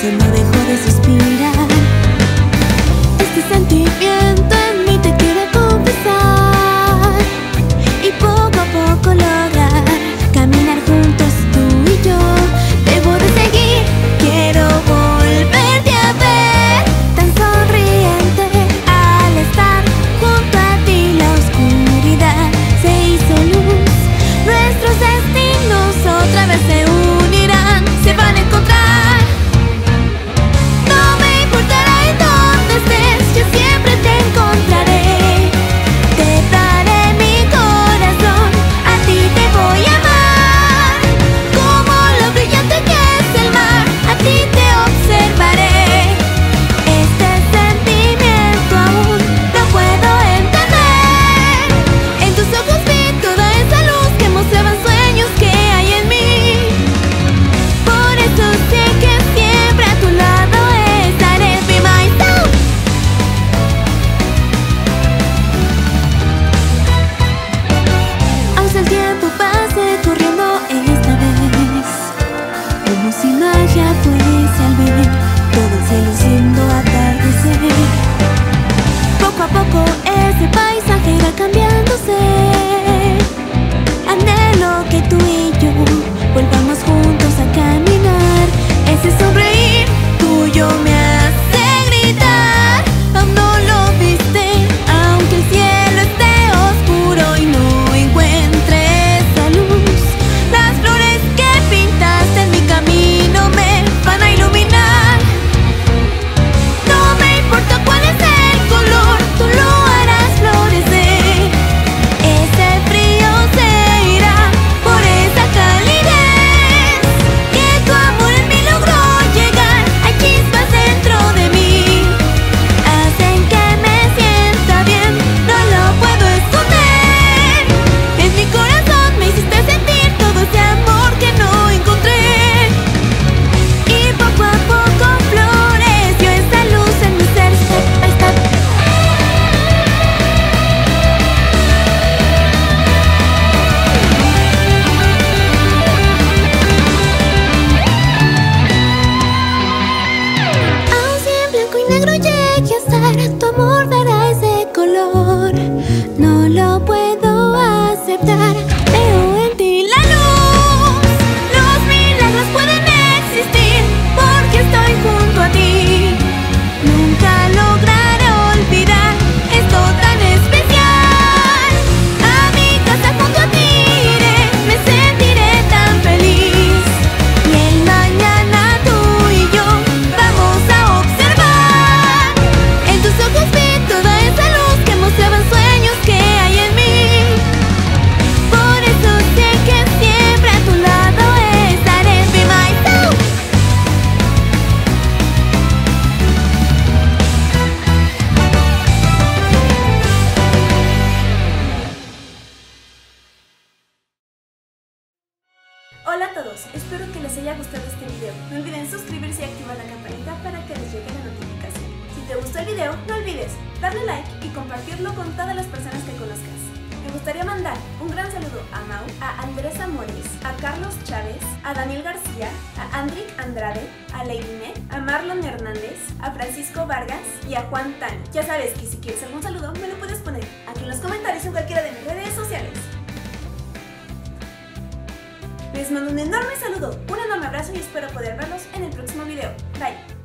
se me dejó de como si magia fuese al vivir todo el cielo siendo atardecer. Poco a poco ese paisaje va cambiando. Tu amor espero que les haya gustado este video. No olviden suscribirse y activar la campanita para que les llegue la notificación. Si te gustó el video, no olvides darle like y compartirlo con todas las personas que conozcas. Me gustaría mandar un gran saludo a Mau, a Andrés Amores, a Carlos Chávez, a Daniel García, a Andrick Andrade, a Leirine, a Marlon Hernández, a Francisco Vargas y a Juan Tani. Ya sabes que si quieres algún saludo, me lo puedes poner aquí en los comentarios en cualquiera de mis redes sociales. Les mando un enorme saludo, un enorme abrazo y espero poder verlos en el próximo video. Bye.